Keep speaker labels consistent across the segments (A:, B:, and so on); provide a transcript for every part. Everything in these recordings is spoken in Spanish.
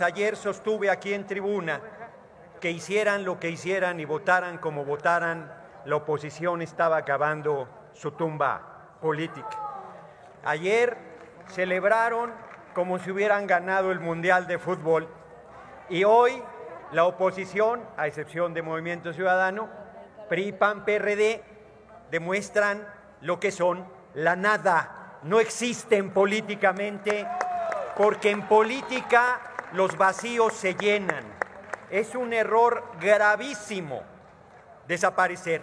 A: Ayer sostuve aquí en tribuna que hicieran lo que hicieran y votaran como votaran, la oposición estaba acabando su tumba política. Ayer celebraron como si hubieran ganado el Mundial de Fútbol y hoy la oposición, a excepción de Movimiento Ciudadano, PRI, PAN, PRD, demuestran lo que son la nada. No existen políticamente porque en política los vacíos se llenan. Es un error gravísimo desaparecer.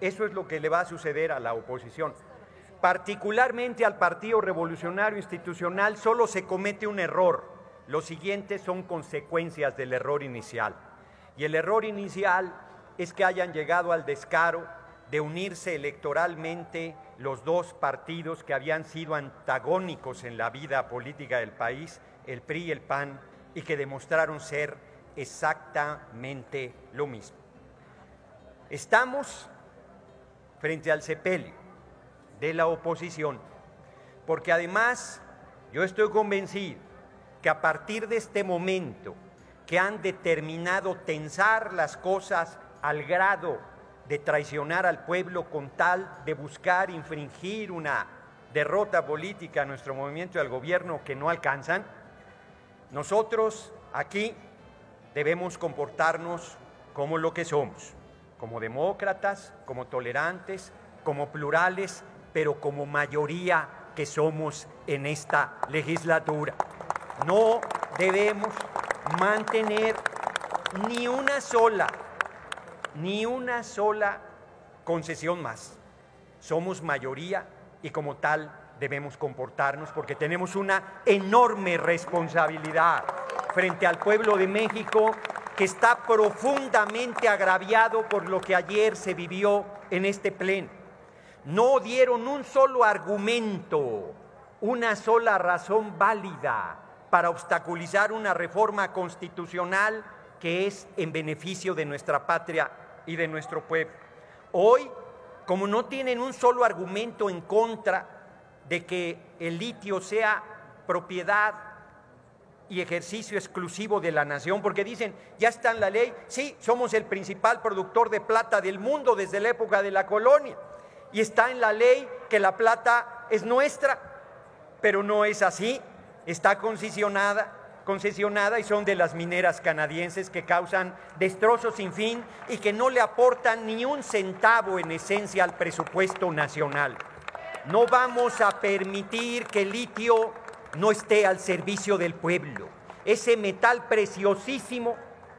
A: Eso es lo que le va a suceder a la oposición. Particularmente al Partido Revolucionario Institucional solo se comete un error. Los siguientes son consecuencias del error inicial. Y el error inicial es que hayan llegado al descaro de unirse electoralmente los dos partidos que habían sido antagónicos en la vida política del país, el PRI y el PAN, y que demostraron ser exactamente lo mismo. Estamos frente al sepelio de la oposición, porque además yo estoy convencido que a partir de este momento que han determinado tensar las cosas al grado de traicionar al pueblo con tal de buscar infringir una derrota política a nuestro movimiento y al gobierno que no alcanzan, nosotros aquí debemos comportarnos como lo que somos, como demócratas, como tolerantes, como plurales, pero como mayoría que somos en esta legislatura. No debemos mantener ni una sola ni una sola concesión más. Somos mayoría y como tal debemos comportarnos porque tenemos una enorme responsabilidad frente al pueblo de México que está profundamente agraviado por lo que ayer se vivió en este pleno. No dieron un solo argumento, una sola razón válida para obstaculizar una reforma constitucional que es en beneficio de nuestra patria y de nuestro pueblo. Hoy, como no tienen un solo argumento en contra de que el litio sea propiedad y ejercicio exclusivo de la nación, porque dicen, ya está en la ley, sí, somos el principal productor de plata del mundo desde la época de la colonia, y está en la ley que la plata es nuestra, pero no es así, está concesionada concesionada y son de las mineras canadienses que causan destrozos sin fin y que no le aportan ni un centavo en esencia al presupuesto nacional. No vamos a permitir que el litio no esté al servicio del pueblo. Ese metal preciosísimo,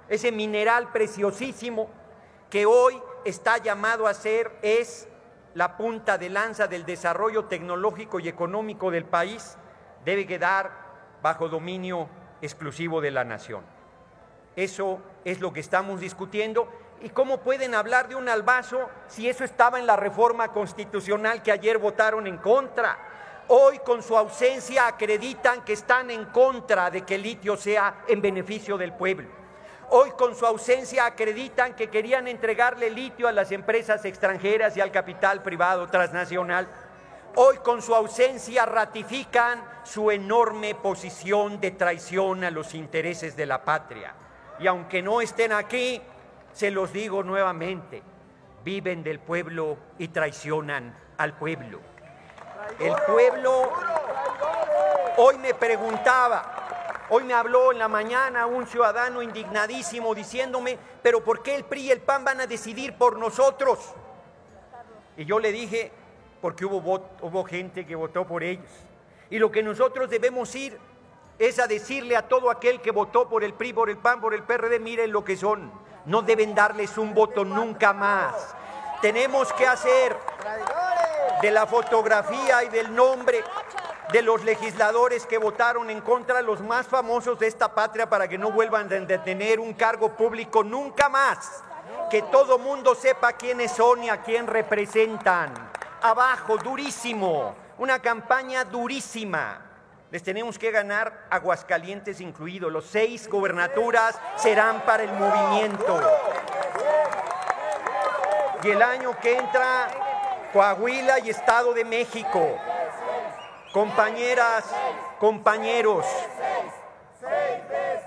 A: ese mineral preciosísimo que hoy está llamado a ser es la punta de lanza del desarrollo tecnológico y económico del país, debe quedar bajo dominio exclusivo de la nación. Eso es lo que estamos discutiendo. ¿Y cómo pueden hablar de un albazo si eso estaba en la reforma constitucional que ayer votaron en contra? Hoy con su ausencia acreditan que están en contra de que el litio sea en beneficio del pueblo. Hoy con su ausencia acreditan que querían entregarle litio a las empresas extranjeras y al capital privado transnacional. Hoy con su ausencia ratifican su enorme posición de traición a los intereses de la patria. Y aunque no estén aquí, se los digo nuevamente, viven del pueblo y traicionan al pueblo. El pueblo hoy me preguntaba, hoy me habló en la mañana un ciudadano indignadísimo diciéndome, pero ¿por qué el PRI y el PAN van a decidir por nosotros? Y yo le dije, porque hubo, gente que votó por ellos. Y lo que nosotros debemos ir es a decirle a todo aquel que votó por el PRI, por el PAN, por el PRD, miren lo que son. No deben darles un voto nunca más. Tenemos que hacer de la fotografía y del nombre de los legisladores que votaron en contra los más famosos de esta patria para que no vuelvan a tener un cargo público nunca más. Que todo mundo sepa quiénes son y a quién representan abajo, durísimo, una campaña durísima. Les tenemos que ganar Aguascalientes incluido. Los seis gobernaturas serán para el movimiento. Y el año que entra, Coahuila y Estado de México. Compañeras, compañeros,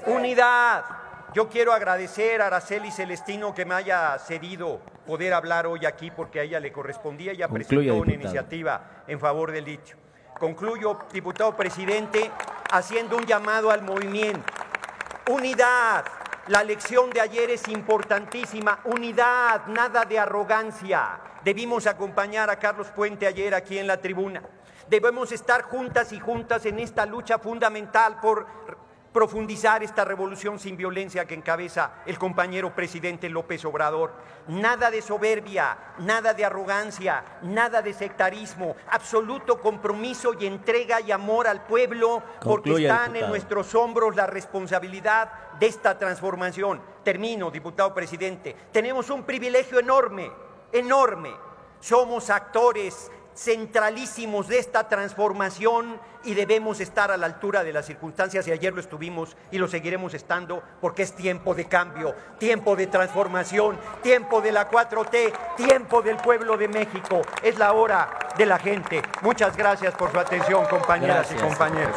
A: Unidad. Yo quiero agradecer a Araceli Celestino que me haya cedido poder hablar hoy aquí porque a ella le correspondía. Ella
B: Concluya,
A: presentó una iniciativa en favor del dicho. Concluyo, diputado presidente, haciendo un llamado al movimiento. Unidad. La lección de ayer es importantísima. Unidad, nada de arrogancia. Debimos acompañar a Carlos Puente ayer aquí en la tribuna. Debemos estar juntas y juntas en esta lucha fundamental por profundizar esta revolución sin violencia que encabeza el compañero presidente López Obrador. Nada de soberbia, nada de arrogancia, nada de sectarismo, absoluto compromiso y entrega y amor al pueblo porque están en nuestros hombros la responsabilidad de esta transformación. Termino, diputado presidente. Tenemos un privilegio enorme, enorme. Somos actores centralísimos de esta transformación y debemos estar a la altura de las circunstancias y ayer lo estuvimos y lo seguiremos estando porque es tiempo de cambio, tiempo de transformación, tiempo de la 4T, tiempo del pueblo de México. Es la hora de la gente. Muchas gracias por su atención, compañeras y compañeros.